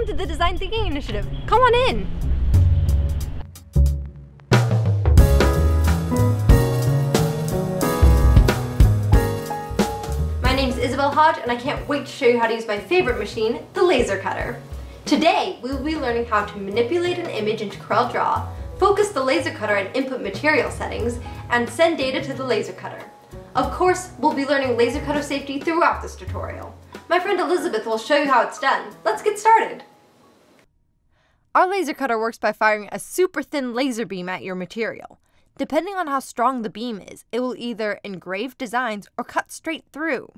Welcome to the Design Thinking Initiative. Come on in. My name is Isabel Hodge and I can't wait to show you how to use my favorite machine, the laser cutter. Today, we will be learning how to manipulate an image into CorelDRAW, focus the laser cutter at input material settings, and send data to the laser cutter. Of course, we'll be learning laser cutter safety throughout this tutorial. My friend Elizabeth will show you how it's done. Let's get started. Our laser cutter works by firing a super thin laser beam at your material. Depending on how strong the beam is, it will either engrave designs or cut straight through.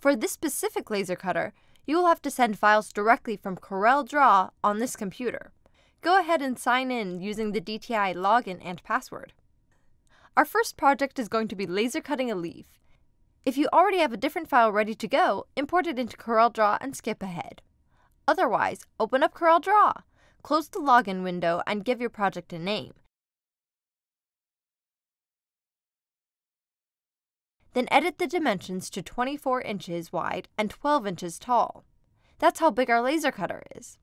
For this specific laser cutter, you will have to send files directly from CorelDRAW on this computer. Go ahead and sign in using the DTI login and password. Our first project is going to be laser cutting a leaf. If you already have a different file ready to go, import it into CorelDRAW and skip ahead. Otherwise, open up CorelDRAW, close the login window, and give your project a name. Then edit the dimensions to 24 inches wide and 12 inches tall. That's how big our laser cutter is.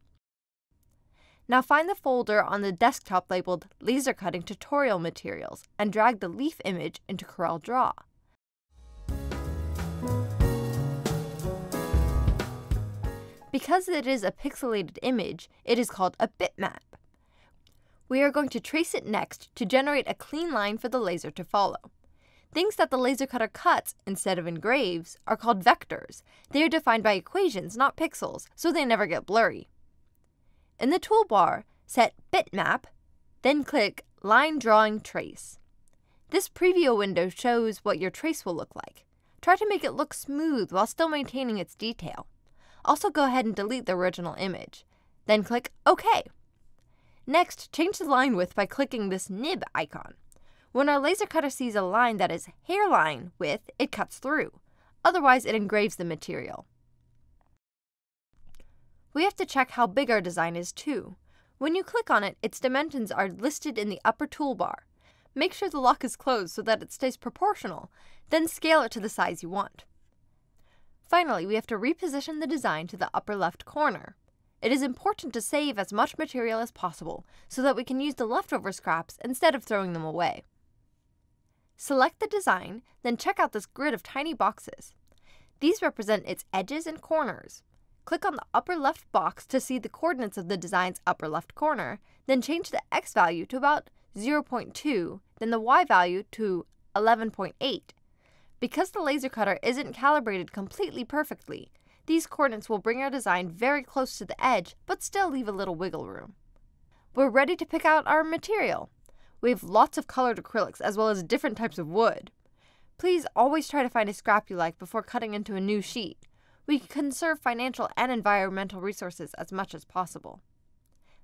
Now find the folder on the desktop labeled Laser Cutting Tutorial Materials and drag the leaf image into CorelDRAW. Because it is a pixelated image, it is called a bitmap. We are going to trace it next to generate a clean line for the laser to follow. Things that the laser cutter cuts instead of engraves are called vectors. They are defined by equations, not pixels, so they never get blurry. In the toolbar, set Bitmap, then click Line Drawing Trace. This preview window shows what your trace will look like. Try to make it look smooth while still maintaining its detail. Also go ahead and delete the original image. Then click OK. Next, change the line width by clicking this nib icon. When our laser cutter sees a line that is hairline width, it cuts through. Otherwise, it engraves the material. We have to check how big our design is too. When you click on it, its dimensions are listed in the upper toolbar. Make sure the lock is closed so that it stays proportional, then scale it to the size you want. Finally, we have to reposition the design to the upper left corner. It is important to save as much material as possible so that we can use the leftover scraps instead of throwing them away. Select the design, then check out this grid of tiny boxes. These represent its edges and corners. Click on the upper left box to see the coordinates of the design's upper left corner, then change the x value to about 0.2, then the y value to 11.8. Because the laser cutter isn't calibrated completely perfectly, these coordinates will bring our design very close to the edge, but still leave a little wiggle room. We're ready to pick out our material. We have lots of colored acrylics as well as different types of wood. Please always try to find a scrap you like before cutting into a new sheet. We can conserve financial and environmental resources as much as possible.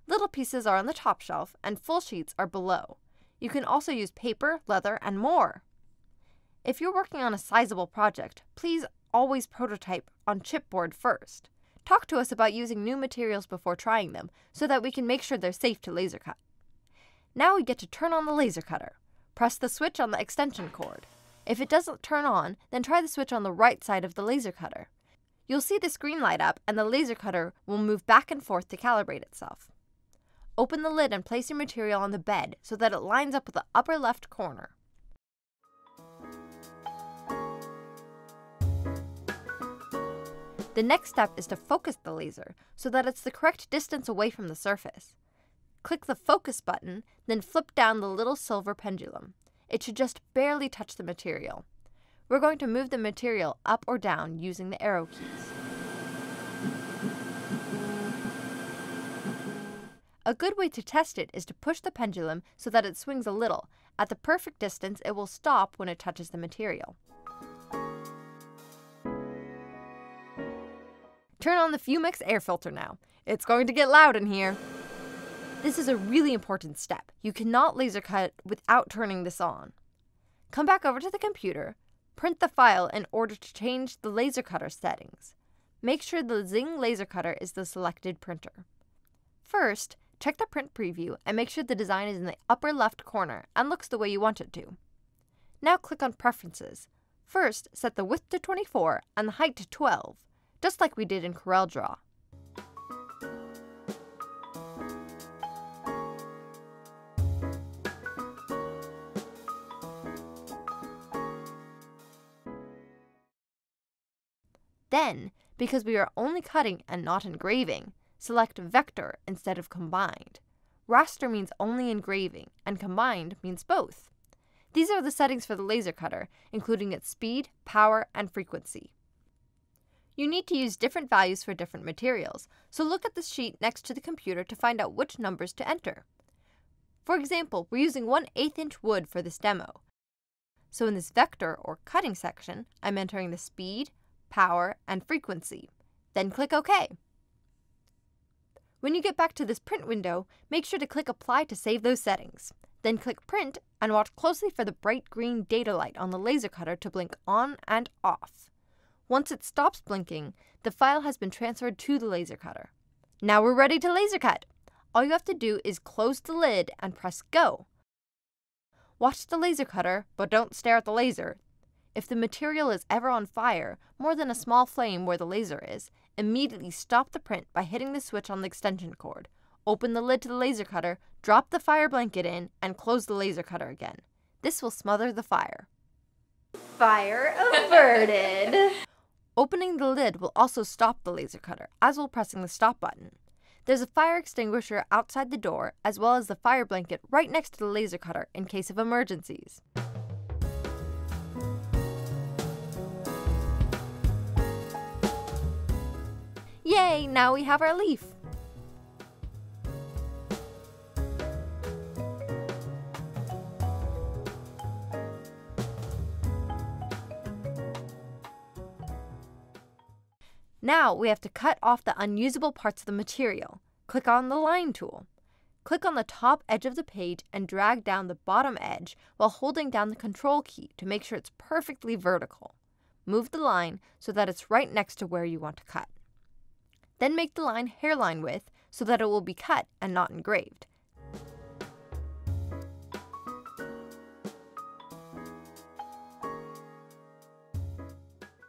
Little pieces are on the top shelf and full sheets are below. You can also use paper, leather, and more. If you're working on a sizable project, please always prototype on chipboard first. Talk to us about using new materials before trying them so that we can make sure they're safe to laser cut. Now we get to turn on the laser cutter. Press the switch on the extension cord. If it doesn't turn on, then try the switch on the right side of the laser cutter. You'll see the screen light up and the laser cutter will move back and forth to calibrate itself. Open the lid and place your material on the bed so that it lines up with the upper left corner. The next step is to focus the laser so that it's the correct distance away from the surface. Click the focus button, then flip down the little silver pendulum. It should just barely touch the material. We're going to move the material up or down using the arrow keys. A good way to test it is to push the pendulum so that it swings a little. At the perfect distance, it will stop when it touches the material. Turn on the Fumex air filter now. It's going to get loud in here. This is a really important step. You cannot laser cut without turning this on. Come back over to the computer, print the file in order to change the laser cutter settings. Make sure the Zing laser cutter is the selected printer. First, Check the print preview and make sure the design is in the upper left corner and looks the way you want it to. Now click on Preferences. First, set the width to 24 and the height to 12, just like we did in CorelDRAW. Then, because we are only cutting and not engraving, select Vector instead of Combined. Raster means only engraving, and Combined means both. These are the settings for the laser cutter, including its speed, power, and frequency. You need to use different values for different materials, so look at the sheet next to the computer to find out which numbers to enter. For example, we're using 1 8 inch wood for this demo. So in this vector or cutting section, I'm entering the speed, power, and frequency. Then click OK. When you get back to this print window, make sure to click Apply to save those settings. Then click Print and watch closely for the bright green data light on the laser cutter to blink on and off. Once it stops blinking, the file has been transferred to the laser cutter. Now we're ready to laser cut. All you have to do is close the lid and press Go. Watch the laser cutter, but don't stare at the laser. If the material is ever on fire, more than a small flame where the laser is, immediately stop the print by hitting the switch on the extension cord. Open the lid to the laser cutter, drop the fire blanket in, and close the laser cutter again. This will smother the fire. Fire averted! Opening the lid will also stop the laser cutter, as will pressing the stop button. There's a fire extinguisher outside the door, as well as the fire blanket right next to the laser cutter in case of emergencies. Yay, now we have our leaf! Now we have to cut off the unusable parts of the material. Click on the line tool. Click on the top edge of the page and drag down the bottom edge while holding down the control key to make sure it's perfectly vertical. Move the line so that it's right next to where you want to cut. Then make the line hairline width so that it will be cut and not engraved.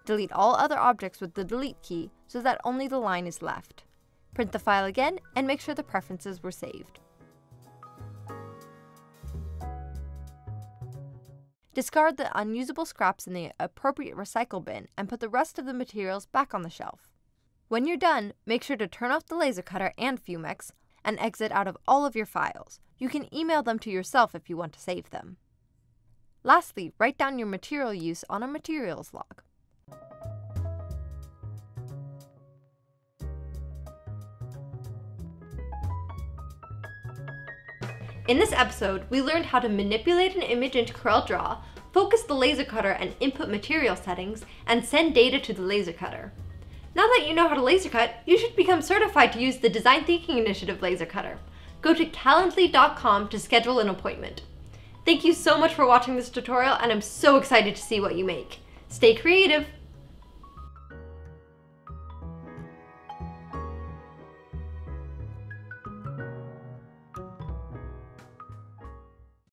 Delete all other objects with the delete key so that only the line is left. Print the file again and make sure the preferences were saved. Discard the unusable scraps in the appropriate recycle bin and put the rest of the materials back on the shelf. When you're done, make sure to turn off the laser cutter and Fumex and exit out of all of your files. You can email them to yourself if you want to save them. Lastly, write down your material use on a materials log. In this episode, we learned how to manipulate an image into CorelDRAW, focus the laser cutter and input material settings, and send data to the laser cutter. Now that you know how to laser cut, you should become certified to use the Design Thinking Initiative laser cutter. Go to calendly.com to schedule an appointment. Thank you so much for watching this tutorial and I'm so excited to see what you make. Stay creative!